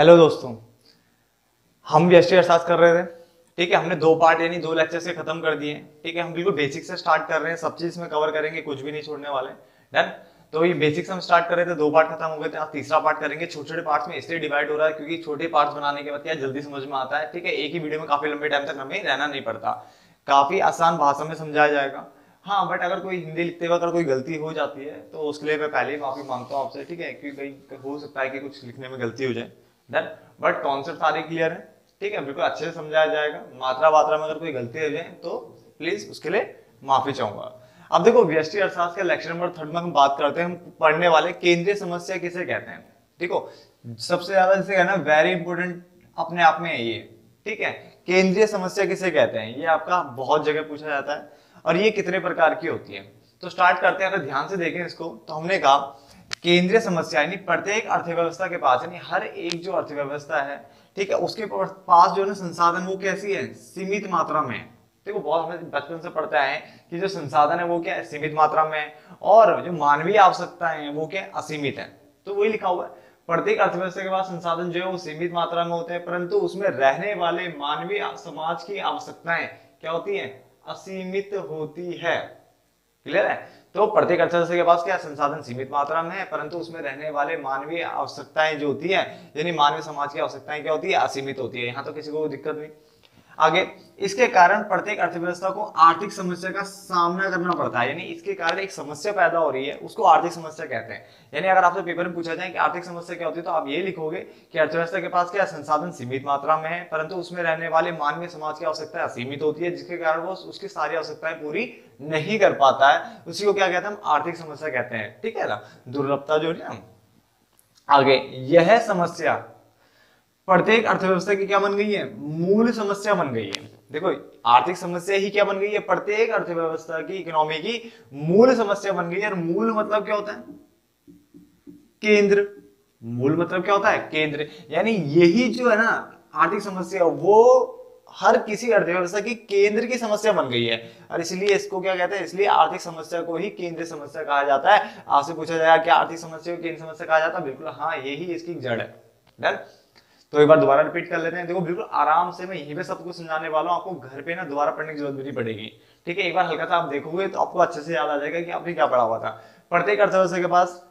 Hello दोस्तों। हम S अर्थात कर रहे थे। ठीक है, हमने दो पार्ट यानी दो लेक्चर से खत्म कर दिए। ठीक है, हम बिल्कुल बेसिक से स्टार्ट कर रहे हैं। सब चीज़ में कवर करेंगे, कुछ भी नहीं छोड़ने वाले। डन तो ये बेसिक से हम स्टार्ट कर रहे थे, दो पार्ट खत्म हो गए थे, आज तीसरा पार्ट करेंगे। छोटे छोटे पार्ट्स में इसलिए डिवाइड हो रहा है क्योंकि छोटे पार्ट्स बनाने के बाद जल्दी समझ में आता है। ठीक है, एक ही वीडियो में काफ़ी लंबे टाइम तक हमें रहना नहीं पड़ता। काफ़ी आसान भाषा में समझाया जाएगा। हाँ बट अगर कोई हिंदी लिखते हुए अगर कोई गलती हो जाती है तो उसके लिए मैं पहले ही माफ़ी माँगता हूँ आपसे। ठीक है क्योंकि हो सकता है कि कुछ लिखने में गलती हो जाए। डन बट कॉन्सेप्ट सारे क्लियर है। ठीक है, बिल्कुल अच्छे से समझाया जाएगा। मात्रा वात्रा में अगर कोई गलती हो जाए तो प्लीज़ उसके लिए माफ़ी चाहूँगा। अब देखो व्यष्टि अर्थशास्त्र के लेक्चर नंबर थर्ड में हम बात करते हैं। हम पढ़ने वाले केंद्रीय समस्या किसे कहते हैं? देखो, सबसे ज़्यादा जैसे कहना वेरी इंपॉर्टेंट अपने आप में है ये। ठीक है, केंद्रीय समस्या किसे कहते हैं? ये आपका बहुत जगह पूछा जाता है। और ये कितने प्रकार की होती है? तो स्टार्ट करते हैं, अगर ध्यान से देखें इसको तो हमने कहा केंद्रीय समस्या, यानी प्रत्येक अर्थव्यवस्था के पास, यानी हर एक जो अर्थव्यवस्था है, ठीक है, उसके पास जो है संसाधन, वो कैसी है? सीमित मात्रा में। देखो, बहुत हमें बचपन से पढ़ता है कि जो संसाधन है, वो क्या है? सीमित मात्रा में और जो मानवीय आवश्यकताएँ हैं, वो क्या असीमित है। तो वही लिखा हुआ है, प्रत्येक अर्थव्यवस्था के पास संसाधन जो है, वो सीमित मात्रा में होते हैं, परंतु उसमें रहने वाले मानवीय समाज की आवश्यकताएँ क्या होती है? असीमित होती है। क्लियर है? तो प्रत्येक अर्थव्यवस्था के पास क्या संसाधन सीमित मात्रा में है, परंतु उसमें रहने वाले मानवीय आवश्यकताएँ जो होती है, यानी मानवीय समाज की आवश्यकताएँ क्या होती है? असीमित होती है। यहाँ तो किसी को दिक्कत नहीं। आगे, इसके कारण प्रत्येक अर्थव्यवस्था को आर्थिक समस्या का सामना करना पड़ता है। यानी इसके कारण एक समस्या पैदा हो रही है, उसको आर्थिक समस्या कहते हैं। यानी अगर आपसे पेपर में पूछा जाए कि आर्थिक समस्या क्या होती है तो आप ये लिखोगे कि अर्थव्यवस्था के पास क्या संसाधन सीमित मात्रा में है, परंतु उसमें रहने वाले मानवीय समाज की आवश्यकता असीमित होती है, जिसके कारण वो उसकी सारी आवश्यकताएँ पूरी नहीं कर पाता है। उसी को क्या कहते हैं हम, आर्थिक समस्या कहते हैं। ठीक है ना? दुर्लभता जो है ना, आगे, यह समस्या प्रत्येक अर्थव्यवस्था की क्या बन गई है? मूल समस्या बन गई है। देखो, आर्थिक समस्या ही क्या बन गई है? प्रत्येक अर्थव्यवस्था की इकोनॉमी की, मूल समस्या बन गई है। और मूल मतलब क्या होता है? केंद्र। मूल मतलब क्या होता है? केंद्र। यानी यही जो है ना, आर्थिक समस्या, वो हर किसी अर्थव्यवस्था की केंद्र की समस्या बन गई है। और इसलिए इसको क्या कहते हैं? इसलिए आर्थिक समस्या को ही केंद्रीय समस्या कहा जाता है। आपसे पूछा जाएगा, क्या आर्थिक समस्या को केंद्र समस्या कहा जाता है? बिल्कुल हाँ यही इसकी जड़ है। तो एक बार दोबारा रिपीट कर लेते हैं। देखो, बिल्कुल आराम से मैं यहीं पे सब कुछ समझाने वाला हूँ। आपको घर पे ना दोबारा पढ़ने की ज़रूरत भी नहीं पड़ेगी। ठीक है, एक बार हल्का सा आप देखोगे तो आपको अच्छे से याद आ जाएगा कि आपने क्या पढ़ा हुआ था। प्रत्येक अर्थव्यवस्था के पास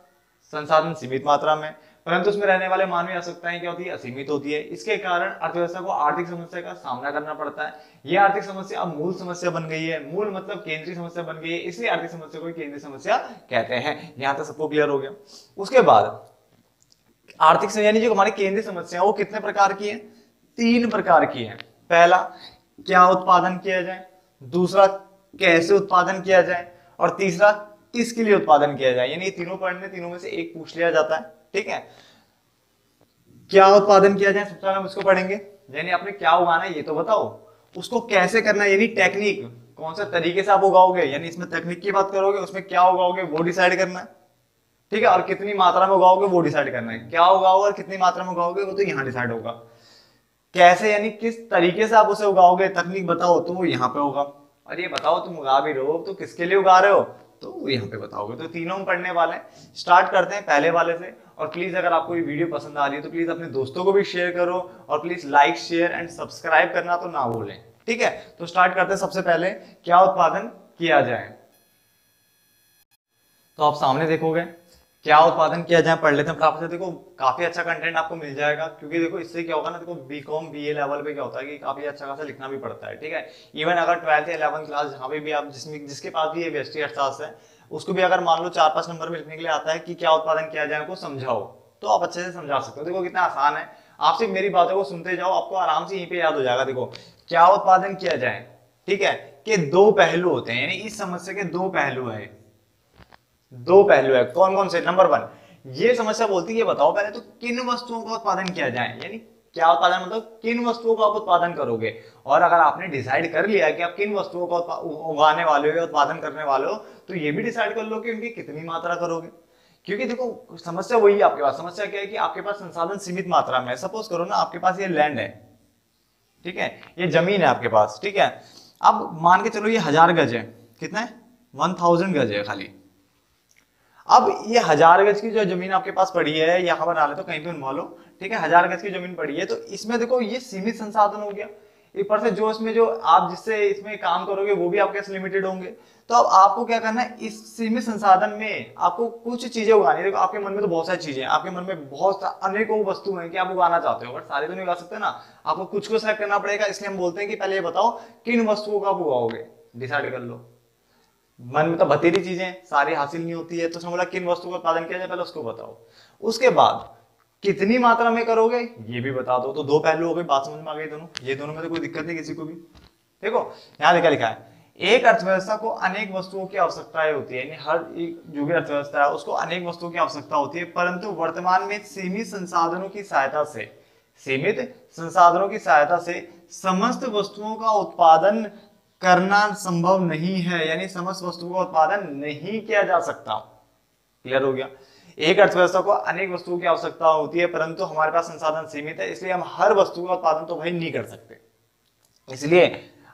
संसाधन सीमित मात्रा में, परंतु उसमें रहने वाले मानवीय आवश्यकताएँ क्या होती है? असीमित होती है। इसके कारण अर्थव्यवस्था को आर्थिक समस्या का सामना करना पड़ता है। यह आर्थिक समस्या अब मूल समस्या बन गई है। मूल मतलब केंद्रीय समस्या बन गई है, इसलिए आर्थिक समस्या को केंद्रीय समस्या कहते हैं। यहाँ तक सबको क्लियर हो गया। उसके बाद आर्थिक यानी जो हमारी केंद्रीय समस्या वो कितने प्रकार की है? तीन प्रकार की है। पहला, क्या उत्पादन किया जाए? दूसरा, कैसे उत्पादन किया जाए? और तीसरा, किसके लिए उत्पादन किया जाए? यानी तीनों पढ़ने तीनों में से एक पूछ लिया जाता है, ठीक है? क्या उत्पादन किया जाए? सबसे पहले हम उसको पढ़ेंगे। यानी आपने क्या उगाना है, ये तो बताओ। उसको कैसे करना है? यानी टेक्निक कौन सा तरीके से आप उगाओगे? यानी इसमें तकनीक की बात करोगे, उसमें क्या उगाओगे, वो डिसाइड करना है। ठीक है, और कितनी मात्रा में उगाओगे वो डिसाइड करना है। क्या उगाओगे और कितनी मात्रा में उगाओगे वो तो यहाँ डिसाइड होगा। कैसे यानी किस तरीके से आप उसे उगाओगे, तकनीक बताओ तो वो यहाँ पे होगा। और ये बताओ तुम उगा भी रहे हो तो किसके लिए उगा रहे हो? तो वो यहाँ पे बताओगे। तो तीनों हम पढ़ने वाले हैं। स्टार्ट करते हैं पहले वाले से। और प्लीज़ अगर आपको ये वीडियो पसंद आ रही है तो प्लीज़ अपने दोस्तों को भी शेयर करो। और please like share and subscribe करना तो ना भूलें। ठीक है? तो स्टार्ट करते हैं सबसे पहले। क्या उत्पादन किया जाए? तो आप सामने देखोगे। क्या उत्पादन किया जाए, पढ़ लेते हैं। काफ़ी देखो, काफ़ी अच्छा कंटेंट आपको मिल जाएगा। क्योंकि देखो, इससे क्या होगा ना, देखो बीकॉम बीए लेवल पे क्या होता है कि काफ़ी अच्छा खासा लिखना भी पड़ता है, ठीक है? इवन अगर ट्वेल्थ या इलेवन क्लास जहाँ पे भी आप, जिसमें, जिसके पास भी ये व्यष्टि अर्थशास्त्र है, उसको भी अगर मान लो चार पाँच नंबर में लिखने के लिए आता है कि क्या उत्पादन किया जाए को समझाओ तो आप अच्छे से समझा सकते हो। देखो, कितना आसान है। आप सिर्फ़ मेरी बातों को सुनते जाओ, आपको आराम से यहीं पे याद हो जाएगा। देखो, क्या उत्पादन किया जाए, ठीक है? कि दो पहलू होते हैं, यानी इस समस्या के दो पहलू है। दो पहलू है। कौन कौन से? नंबर वन ये समस्या बोलती है बताओ पहले तो किन वस्तुओं का उत्पादन किया जाए? यानी क्या उत्पादन मतलब किन वस्तुओं का आप उत्पादन करोगे? और अगर आपने डिसाइड कर लिया कि आप किन वस्तुओं का उगाने वाले हो उत्पादन करने वाले हो तो ये भी डिसाइड कर लो कि उनकी कितनी मात्रा करोगे। क्योंकि देखो, समस्या वही है आपके पास। समस्या क्या है कि आपके पास संसाधन सीमित मात्रा में सपोज़ करो ना, आपके पास ये लैंड है। ठीक है? ये ज़मीन है आपके पास। ठीक है? अब मान के चलो ये हज़ार गज है। कितना है? वन थाउज़ेंड गज है खाली। अब ये हज़ार गज की जो ज़मीन आपके पास पड़ी है यहाँ पर डाले तो कहीं पे बनवा लो, ठीक है? हज़ार गज की ज़मीन पड़ी है तो इसमें देखो ये सीमित संसाधन हो गया। ऊपर से जो इसमें जो आप जिससे इसमें काम करोगे, वो भी आपके लिमिटेड होंगे। तो अब आपको क्या करना है, इस सीमित संसाधन में आपको कुछ चीज़ें उगानी देखो, आपके मन में तो बहुत सारी चीज़ें हैं। आपके मन में बहुत अनेकों वस्तु हैं कि आप उगाना चाहते हो। बट सारे तो नहीं उगा सकते ना। आपको कुछ को सेलेक्ट करना पड़ेगा, इसलिए हम बोलते हैं कि पहले ये बताओ, किन वस्तुओं का आप उगाओगे? डिसाइड कर लो। मन में तो बतेरी चीज़ें सारी हासिल नहीं होती है। तो समझ किन वस्तु का उत्पादन किया जाए? पहले उसको बताओ। उसके बाद, कितनी मात्रा में करोगे? ये भी बता दो। तो दो पहलू हो गए, बात समझ में आ गई दोनों। ये दोनों में तो कोई दिक्कत नहीं किसी को भी। देखो, यहाँ लिखा लिखा है, एक अर्थव्यवस्था को अनेक वस्तुओं की आवश्यकताएँ होती है। यानी हर एक, जो भी अर्थव्यवस्था है, उसको अनेक वस्तुओं की आवश्यकता होती है। परंतु वर्तमान में सीमित संसाधनों की सहायता से, सीमित संसाधनों की सहायता से समस्त वस्तुओं का उत्पादन करना संभव नहीं है, यानी समस्त वस्तुओं का उत्पादन नहीं किया जा सकता। क्लियर हो गया? एक अर्थव्यवस्था को अनेक वस्तुओं की आवश्यकता होती है, परंतु हमारे पास संसाधन सीमित है, इसलिए हम हर वस्तु का उत्पादन तो भाई नहीं कर सकते। इसलिए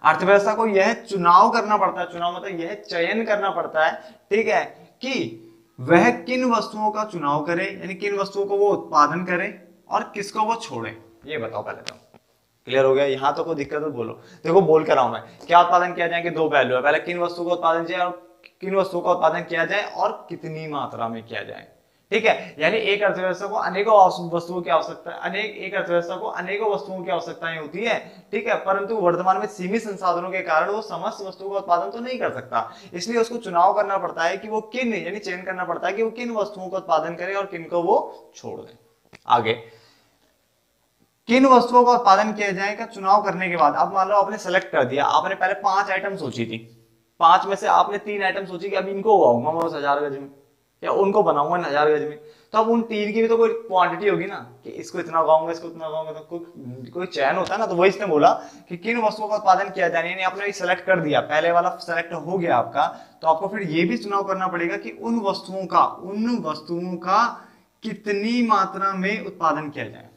अर्थव्यवस्था को यह चुनाव करना पड़ता है, चुनाव मतलब यह चयन करना पड़ता है, ठीक है, कि वह किन वस्तुओं का चुनाव करे, यानी किन वस्तुओं को वो उत्पादन करे और किसको वो छोड़े, ये बताओ पहले तो। क्लियर हो गया? यहाँ तो कोई दिक्कत बोलो। देखो, बोल कर रहा हूँ मैं। क्या उत्पादन किया जाए कि दो पहलू है? पहले किन वस्तुओं का उत्पादन किया किन वस्तुओं का उत्पादन किया जाए और कितनी मात्रा में किया जाए? ठीक है? यानी एक अर्थव्यवस्था को अनेकों वस्तुओं की आवश्यकता, अनेक, एक अर्थव्यवस्था को अनेकों वस्तुओं की आवश्यकताएँ होती है। ठीक है? परंतु वर्तमान में सीमित संसाधनों के कारण वो समस्त वस्तुओं का उत्पादन तो नहीं कर सकता। इसलिए उसको चुनाव करना पड़ता है कि वो किन, यानी चयन करना पड़ता है कि वो किन वस्तुओं का उत्पादन करे और किन को वो छोड़ दे। आगे। किन वस्तुओं का उत्पादन किया जाए का चुनाव करने के बाद? अब मान लो आपने सेलेक्ट कर दिया, आपने पहले पाँच आइटम सोची थी। पाँच में से आपने तीन आइटम सोची कि अब इनको उगाऊँगा मैं उस हज़ार गज में, या उनको बनाऊँगा हज़ार गज में। तो अब उन तीन की भी तो कोई क्वांटिटी होगी ना, कि इसको इतना उगाऊँगा, इसको इतना उगाऊँगा तो कोई कोई चयन होता है ना तो वही इसने बोला कि किन वस्तुओं का उत्पादन किया जाए, यानी आपने सेलेक्ट कर दिया। पहले वाला सेलेक्ट हो गया आपका तो आपको फिर ये भी चुनाव करना पड़ेगा कि उन वस्तुओं का, उन वस्तुओं का कितनी मात्रा में उत्पादन किया जाए।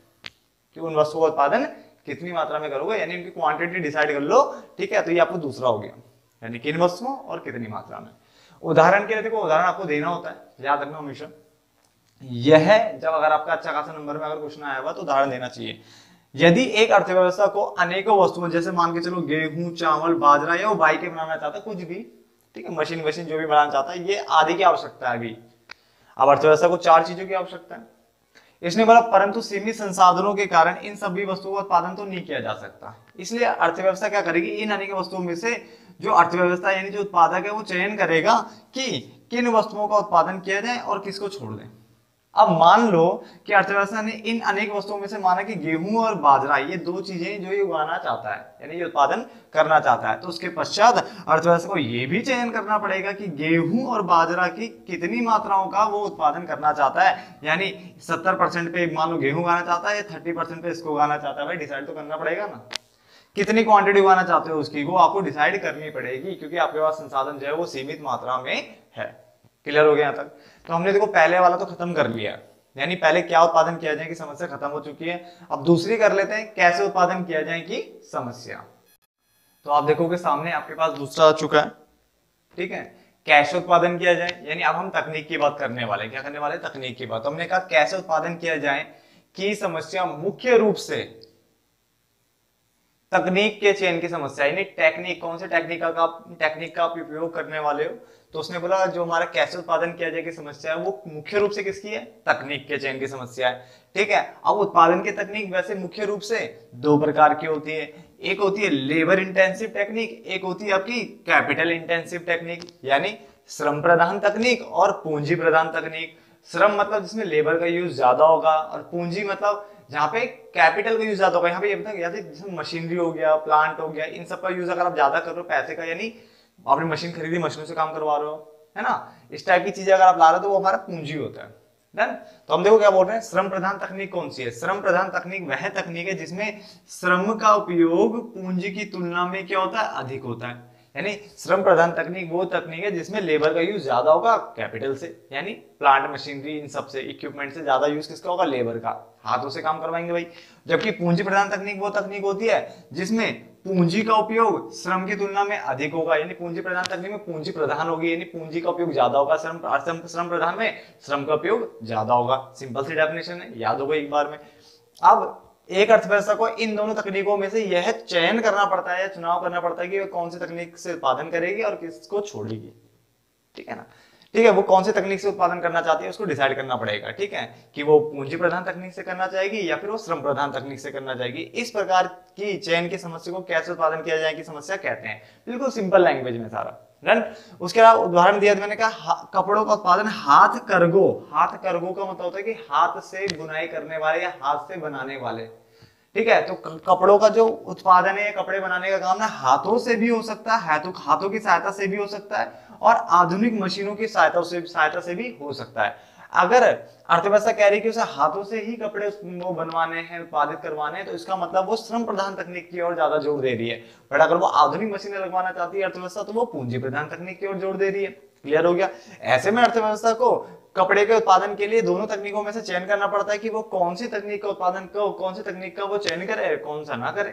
कि उन वस्तुओं का उत्पादन कितनी मात्रा में करोगे, यानी उनकी क्वांटिटी डिसाइड कर लो, ठीक है? तो ये आपको दूसरा हो गया, यानी किन वस्तुओं और कितनी मात्रा में। उदाहरण के लिए देखो, उदाहरण आपको देना होता है, याद रखना हमेशा। यह जब अगर आपका अच्छा खासा नंबर में अगर क्वेश्चन आया हुआ तो उदाहरण देना चाहिए। यदि एक अर्थव्यवस्था को अनेकों वस्तुओं, जैसे मान के चलो गेहूँ, चावल, बाजरा, या वो बाइक बनाना चाहता कुछ भी, ठीक है? मशीन वशीन जो भी बनाना चाहता है, ये आदि की आवश्यकता है अभी। अब अर्थव्यवस्था को चार चीज़ों की आवश्यकता है। इसने बोला, परंतु सीमित संसाधनों के कारण इन सभी वस्तुओं का उत्पादन तो नहीं किया जा सकता। इसलिए अर्थव्यवस्था क्या करेगी? इन अनेक वस्तुओं में से जो अर्थव्यवस्था यानी जो उत्पादक है, वो चयन करेगा कि किन वस्तुओं का उत्पादन किया जाए और किसको छोड़ दें। अब मान लो कि अर्थव्यवस्था ने इन अनेक वस्तुओं में से माना कि गेहूँ और बाजरा, ये दो चीज़ें जो ये उगाना चाहता है, यानी ये उत्पादन करना चाहता है तो उसके पश्चात अर्थव्यवस्था को ये भी चयन करना पड़ेगा कि गेहूँ और बाजरा की कितनी मात्राओं का वो उत्पादन करना चाहता है, यानी सत्तर परसेंट पे मान लो गेहूँ उगाना चाहता है या थर्टी परसेंट पे इसको उगाना चाहता है, भाई डिसाइड तो करना पड़ेगा ना। कितनी क्वांटिटी उगाना चाहते हो उसकी, वो आपको डिसाइड करनी पड़ेगी, क्योंकि आपके पास संसाधन जो है वो सीमित मात्रा में है। क्लियर हो गया तक। तो हमने देखो, पहले वाला तो खत्म कर लिया। यानी पहले क्या उत्पादन किया जाए की समस्या खत्म हो चुकी है? अब दूसरी कर लेते हैं, कैसे उत्पादन किया जाए की समस्या। तो आप देखोगे, सामने आपके पास दूसरा आ चुका है। ठीक है? कैसे उत्पादन किया जाए? यानी अब हम तकनीक की बात करने वाले क्या करने वाले तकनीक की बात। तो हमने कहा, कैसे उत्पादन किया जाए की समस्या मुख्य रूप से तकनीक के चयन की समस्या यानी टेक्निक कौन से टेक्निक का टेक्निक का आप उपयोग करने वाले हो? तो उसने बोला, जो हमारा कैसे उत्पादन किया जाए की समस्या है, वो मुख्य रूप से किसकी है? तकनीक के चयन की समस्या है। ठीक है, अब उत्पादन की तकनीक वैसे मुख्य रूप से दो प्रकार की होती है। एक होती है लेबर इंटेंसिव टेक्निक एक होती है आपकी कैपिटल इंटेंसिव टेक्निक यानी श्रम प्रधान तकनीक और पूंजी प्रधान तकनीक। श्रम मतलब जिसमें लेबर का यूज़ ज़्यादा होगा और पूंजी मतलब जहाँ पे कैपिटल का यूज़ ज़्यादा होगा। यहाँ पे ये बताया जैसे मशीनरी हो गया प्लांट हो गया, इन सब का यूज़ अगर आप ज़्यादा कर पैसे का, यानी आपने मशीन खरीदी मशीनों से काम करवा रहे हो, है ना? इस टाइप की चीज़ें अगर आप ला रहे हो तो वो हमारा पूंजी होता है। डन तो हम देखो क्या बोल रहे हैं? श्रम प्रधान तकनीक कौन सी है? श्रम प्रधान तकनीक वह तकनीक है जिसमें श्रम का उपयोग पूंजी की तुलना में क्या होता है? अधिक होता है। यानी श्रम प्रधान तकनीक वो तकनीक है जिसमें लेबर का यूज़ ज़्यादा होगा कैपिटल से, यानी प्लांट मशीनरी इन सबसे इक्विपमेंट से ज़्यादा यूज़ किसका होगा? लेबर का। हाथों से काम करवाएँगे भाई। जबकि पूंजी प्रधान तकनीक वो तकनीक होती है जिसमें पूंजी का उपयोग श्रम की तुलना में अधिक होगा, यानी पूंजी प्रधान तकनीक में पूंजी प्रधान होगी, यानी पूंजी का उपयोग ज़्यादा होगा, श्रम श्रम प्रधान में श्रम का उपयोग ज़्यादा होगा। सिंपल सी डेफिनेशन है, याद होगा एक बार में। अब एक अर्थव्यवस्था को इन दोनों तकनीकों में से यह चयन करना पड़ता है चुनाव करना पड़ता है कि वह कौन सी तकनीक से उत्पादन करेगी और किसको छोड़ेगी। ठीक है ना? ठीक है, वो कौन सी तकनीक से उत्पादन करना चाहती है उसको डिसाइड करना पड़ेगा, ठीक है? कि वो पूंजी प्रधान तकनीक से करना चाहेगी या फिर वो श्रम प्रधान तकनीक से करना चाहेगी? इस प्रकार की चयन की समस्या को कैसे उत्पादन किया जाए, की समस्या कहते हैं। बिल्कुल सिंपल लैंग्वेज में सारा। रन उसके अलावा उदाहरण दिया मैंने कहा कपड़ों का उत्पादन हाथ करगो। हाथ करगो का मतलब होता है कि हाथ से बुनाई करने वाले या हाथ से बनाने वाले। ठीक है तो कपड़ों का जो उत्पादन है कपड़े बनाने का काम ना हाथों से भी हो सकता है हाथों की सहायता से भी हो सकता है। और आधुनिक मशीनों की सहायता से सहायता से भी हो सकता है। अगर अर्थव्यवस्था कह रही है कि उसे हाथों से ही कपड़े वो बनवाने हैं, उत्पादित करवाने हैं तो इसका मतलब वो श्रम प्रधान तकनीक की ओर ज़्यादा ज़ोर दे रही है। बट अगर वो आधुनिक मशीनें लगवाना चाहती है अर्थव्यवस्था तो वो पूंजी प्रधान तकनीक की ओर ज़ोर दे रही है। क्लियर हो गया? ऐसे में अर्थव्यवस्था को कपड़े के उत्पादन के लिए दोनों तकनीकों में से चयन करना पड़ता है कि वो कौन सी तकनीक का उत्पादन को, कौन सी तकनीक का वो चयन करे, कौन सा ना करे।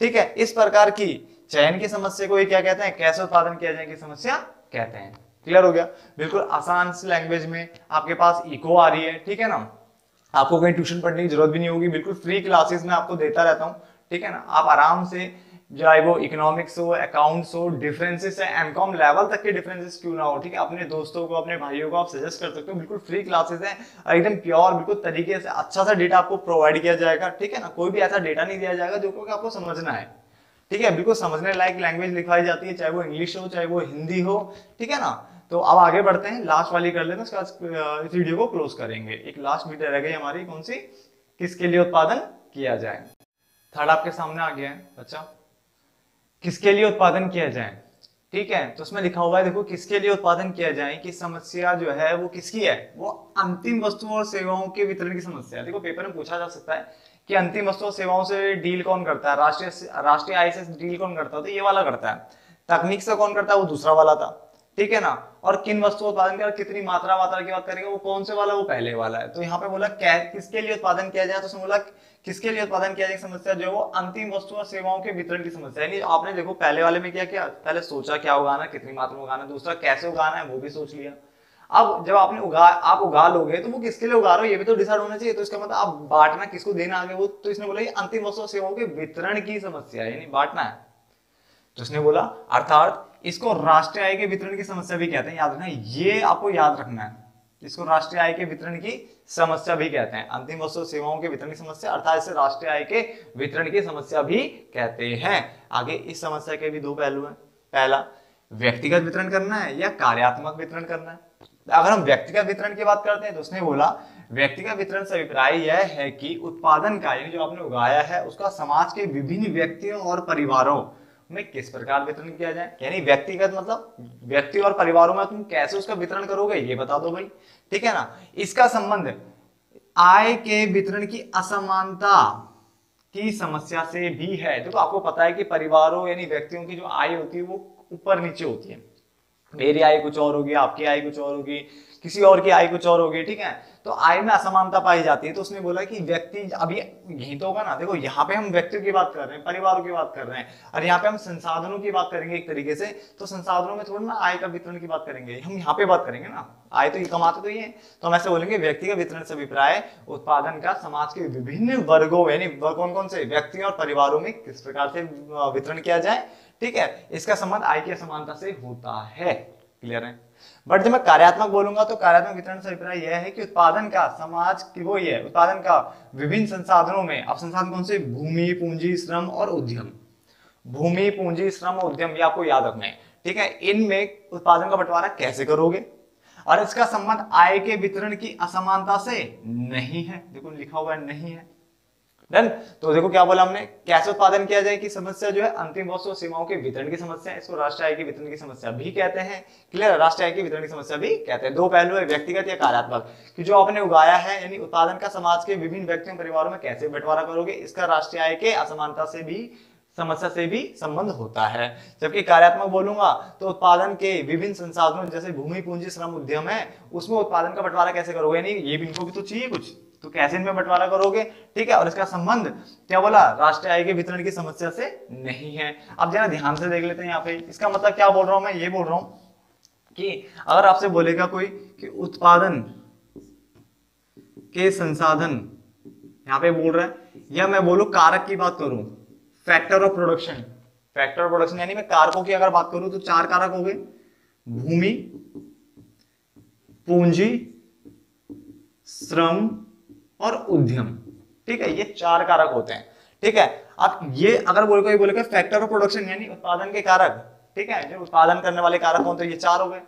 ठीक है? इस प्रकार की चयन की समस्या को ये क्या कहते हैं? कैसे उत्पादन किया जाए की समस्या? कहते हैं। क्लियर हो गया? बिल्कुल आसान सी लैंग्वेज में आपके पास इको आ रही है, ठीक है ना? आपको कहीं ट्यूशन पढ़ने की ज़रूरत भी नहीं होगी, बिल्कुल फ्री क्लासेस में आपको देता रहता हूँ, ठीक है ना? आप आराम से चाहे वो इकोनॉमिक्स हो अकाउंट्स हो डिफरेंसेस है एमकॉम लेवल तक के डिफरेंसेस क्यों ना हो, ठीक है? अपने दोस्तों को, अपने भाइयों को आप सजेस्ट कर सकते हो, बिल्कुल फ्री क्लासेस है, एकदम प्योर बिल्कुल तरीके से अच्छा सा डेटा आपको प्रोवाइड किया जाएगा, ठीक है ना? कोई भी ऐसा डेटा नहीं दिया जाएगा जो कि आपको समझना है। ठीक है, बिल्कुल समझने लायक लैंग्वेज लिखवाई जाती है, चाहे वो इंग्लिश हो, चाहे वो हिंदी हो, ठीक है ना? तो अब आगे बढ़ते हैं लास्ट वाली कर लेते हैं इस वीडियो को क्लोज करेंगे। एक लास्ट वीडियो रह गई हमारी, कौन सी? किसके लिए उत्पादन किया जाए? थर्ड आपके सामने आ गया है अच्छा किसके लिए उत्पादन किया जाए? ठीक है तो उसमें लिखा हुआ है, देखो, किसके लिए उत्पादन किया जाए, कि समस्या जो है, वो किसकी है? वो अंतिम वस्तुओं और सेवाओं के वितरण की समस्या है। देखो पेपर में पूछा जा सकता है कि अंतिम वस्तु सेवाओं से डील कौन करता है? राष्ट्रीय राष्ट्रीय आय से डील कौन करता है तो ये वाला करता है। तकनीक से कौन करता है? वो दूसरा वाला था। ठीक है ना? और किन वस्तु उत्पादन किया कितनी मात्रा मात्रा की बात करेंगे? वो कौन से वाला? वो पहले वाला है। तो यहाँ पे बोला किसके लिए उत्पादन किया जाए? तो उसने बोला, किसके लिए उत्पादन किया जाए समस्या? जो वो अंतिम वस्तु और सेवाओं के वितरण की समस्या यानी आपने देखो, पहले वाले में क्या किया? पहले सोचा क्या उगाना, कितनी मात्रा में उगाना, दूसरा कैसे उगाना है, वो भी सोच लिया। अब जब आपने उगा, आप उगा लोगे तो वो किसके लिए उगा रहे हो? ये भी तो डिसाइड होना चाहिए। तो इसका मतलब आप बांटना किसको देना आगे? वो तो इसने बोला अंतिम वस्तु सेवाओं के वितरण की समस्या है, यानी बांटना है। तो इसने बोला, अर्थात इसको राष्ट्रीय आय के वितरण की समस्या भी कहते हैं। याद रखना, ये आपको याद रखना है। इसको राष्ट्रीय आय के वितरण की समस्या भी कहते हैं। अंतिम वस्तु सेवाओं के वितरण की समस्या, अर्थात इसे राष्ट्रीय आय के वितरण की समस्या भी कहते हैं। आगे इस समस्या के भी दो पहलू हैं। पहला, व्यक्तिगत वितरण करना है या कार्यात्मक वितरण करना है? अगर हम व्यक्तिगत वितरण की बात करते हैं तो उसने बोला व्यक्तिगत वितरण से अभिप्राय यह है कि उत्पादन का जो आपने उगाया है, उसका समाज के विभिन्न व्यक्तियों और परिवारों में किस प्रकार वितरण किया जाए? यानी व्यक्तिगत मतलब व्यक्ति और परिवारों में तुम कैसे उसका वितरण करोगे? ये बता दो भाई। ठीक है ना? इसका संबंध, आय के वितरण की असमानता की समस्या से भी है। देखो तो आपको पता है कि परिवारों यानी व्यक्तियों की जो आय होती है, वो ऊपर नीचे होती है। मेरी आय कुछ और होगी, आपकी आय कुछ और होगी, किसी और की आय कुछ और होगी, ठीक है? तो आय में असमानता पाई जाती है तो उसने बोला कि व्यक्ति अभी यही तो होगा ना, देखो यहाँ पे हम व्यक्तियों की बात कर रहे हैं, परिवारों की बात कर रहे हैं, और यहाँ पे हम संसाधनों की बात करेंगे एक तरीके से तो संसाधनों में थोड़ा ना आय का वितरण की बात करेंगे, हम यहाँ पे बात करेंगे ना, आय तो ये कमाते तो ये तो हम ऐसे बोलेंगे व्यक्ति का वितरण से अभिप्राय, उत्पादन का समाज के विभिन्न वर्गों यानी कौन कौन से व्यक्तियों और परिवारों में किस प्रकार से वितरण किया जाए, ठीक है, इसका संबंध आय की असमानता से होता है। क्लियर है? बट जब मैं कार्यात्मक बोलूँगा तो कार्यात्मक वितरण से अभिप्राय यह है कि उत्पादन का समाज की वो ये उत्पादन का विभिन्न संसाधनों में अब संसाधन कौन से? भूमि, पूंजी, श्रम और उद्यम। भूमि, पूंजी, श्रम और उद्यम, ये आपको याद रखना है। ठीक है? इनमें उत्पादन का बंटवारा कैसे करोगे? और इसका संबंध आय के वितरण की असमानता से नहीं है। देखो, लिखा हुआ नहीं है। डन तो देखो क्या बोला हमने? कैसे उत्पादन किया जाए की समस्या जो है? अंतिम वस्तु सीमाओं के वितरण की समस्या इसको राष्ट्रीय आय के वितरण की समस्या भी कहते हैं। क्लियर राष्ट्रीय आय के वितरण की समस्या भी कहते हैं। दो पहलू है, व्यक्तिगत या कार्यात्मक। कि जो आपने उगाया है, यानी उत्पादन का समाज के विभिन्न व्यक्तियों परिवारों में कैसे बंटवारा करोगे, इसका राष्ट्रीय आय के असमानता से भी, समस्या से भी संबंध होता है। जबकि कार्यात्मक बोलूँगा तो उत्पादन के विभिन्न संसाधनों, जैसे भूमि, पूंजी, श्रम, उद्यम है, उसमें उत्पादन का बंटवारा कैसे करोगे? यानी ये भी इनको भी तो चाहिए कुछ। तो कैसे इनमें बंटवारा करोगे? ठीक है, और इसका संबंध? क्या बोला? राष्ट्रीय आय के वितरण की समस्या से नहीं है। अब जरा ध्यान से देख लेते हैं यहाँ पे। इसका मतलब क्या बोल रहा हूँ मैं? ये बोल रहा हूँ कि अगर आपसे बोलेगा कोई कि उत्पादन के संसाधन, यहाँ पे बोल रहा है, या मैं बोलू कारक की बात करूँ factor of production factor of production यानी मैं कारकों की अगर बात करूँ तो चार कारक हो गए भूमि, पूंजी, श्रम और उद्यम। ठीक है, ये चार कारक होते हैं। ठीक है, अब ये अगर बोले कोई बोलेगा फैक्टर ऑफ़ प्रोडक्शन यानी उत्पादन के कारक। ठीक है, जो उत्पादन करने वाले कारक होते हैं ये चार हो गए।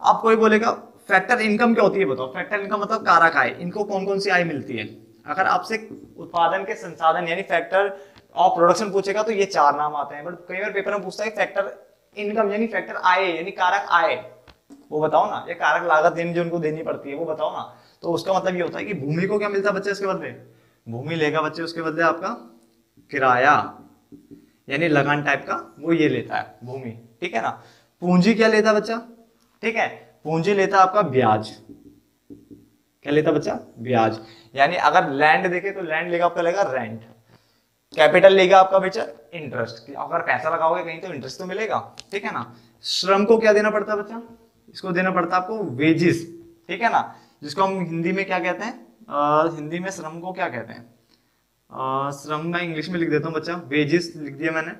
अब कोई बोलेगा फैक्टर इनकम क्या होती है बताओ। फैक्टर इनकम मतलब कारक आय। इनको कौन कौन सी आय मिलती है? अगर आपसे उत्पादन के संसाधन यानी फैक्टर ऑफ़ प्रोडक्शन पूछेगा तो ये चार नाम आते हैं। बट कई बार पेपर में पूछता है फैक्टर इनकम यानी फैक्टर आय, यानी कारक आय। वो बताओ ना, ये कारक लागत देनी जो उनको देनी पड़ती है, वो बताओ ना। तो उसका मतलब ये होता है कि भूमि को क्या मिलता है बच्चे इसके बदले? भूमि लेगा बच्चे उसके बदले आपका किराया। यानी लगान टाइप का वो ये लेता है, भूमि। ठीक है ना? पूंजी क्या लेता बच्चा? ठीक है? पूंजी लेता आपका ब्याज। क्या लेता बच्चा? ब्याज। यानी अगर लैंड देखे तो लैंड लेगा आपका लेगा रेंट कैपिटल लेगा आपका बच्चा इंटरेस्ट अगर पैसा लगाओगे कहीं तो इंटरेस्ट तो मिलेगा। ठीक है ना? श्रम को क्या देना पड़ता है बच्चा? इसको देना पड़ता है आपको वेजिस ठीक है ना? जिसको हम हिंदी में क्या कहते हैं? हिंदी में श्रम को क्या कहते हैं? श्रम मैं इंग्लिश में लिख देता हूँ बच्चा। वेजिस लिख दिया मैंने।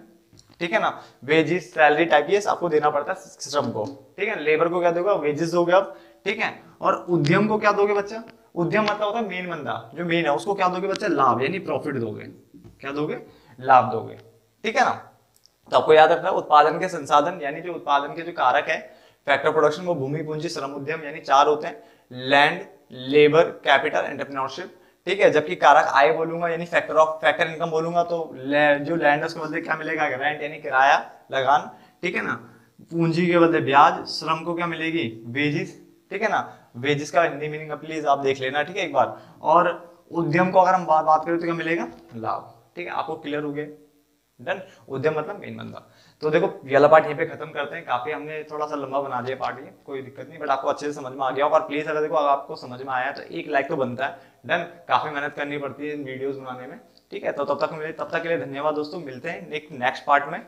ठीक है ना? वेजिस सैलरी टाइप ये आपको देना पड़ता है श्रम को। ठीक है? लेबर को क्या दोगे? वेजिस दोगे आप। ठीक है? और उद्यम को क्या दोगे बच्चा? उद्यम मतलब होता है मेन बंदा। जो मेन है, उसको क्या दोगे बच्चा? लाभ, यानी प्रॉफिट दोगे। क्या दोगे? लाभ दोगे। ठीक है ना? तो आपको याद रखना, उत्पादन के संसाधन, यानी जो उत्पादन के जो कारक है फैक्टर प्रोडक्शन वो भूमि, पूंजी, श्रम, उद्यम, यानी चार होते हैं। लैंड लेबर कैपिटल एंटरप्रेन्योरशिप ठीक है, जबकि कारक आय बोलूँगा, यानी फैक्टर ऑफ़ फैक्टर इनकम बोलूँगा तो जो लैंड उसके बदले क्या मिलेगा? रेंट यानी किराया, लगान, ठीक है ना? पूंजी के बदले ब्याज, श्रम को क्या मिलेगी? वेजिस ठीक है ना? वेजिस का हिंदी मीनिंग प्लीज़ आप देख लेना, ठीक है, एक बार। और उद्यम को अगर हम बात करें तो क्या मिलेगा? लाभ। ठीक है, आपको क्लियर हो गया। डन उद्यम मतलब मेन बंदा। तो देखो वाला पार्ट यहीं पे खत्म करते हैं। काफ़ी हमने थोड़ा सा लंबा बना दिया पार्ट ये। कोई दिक्कत नहीं बट आपको अच्छे से समझ में आ गया और प्लीज़ अगर देखो अगर आपको समझ में आया तो एक लाइक तो बनता है। डन काफ़ी मेहनत करनी पड़ती है वीडियोज़ बनाने में। ठीक है तो तब तक मिले तब तक के लिए धन्यवाद दोस्तों। मिलते हैं नेक्स्ट पार्ट में।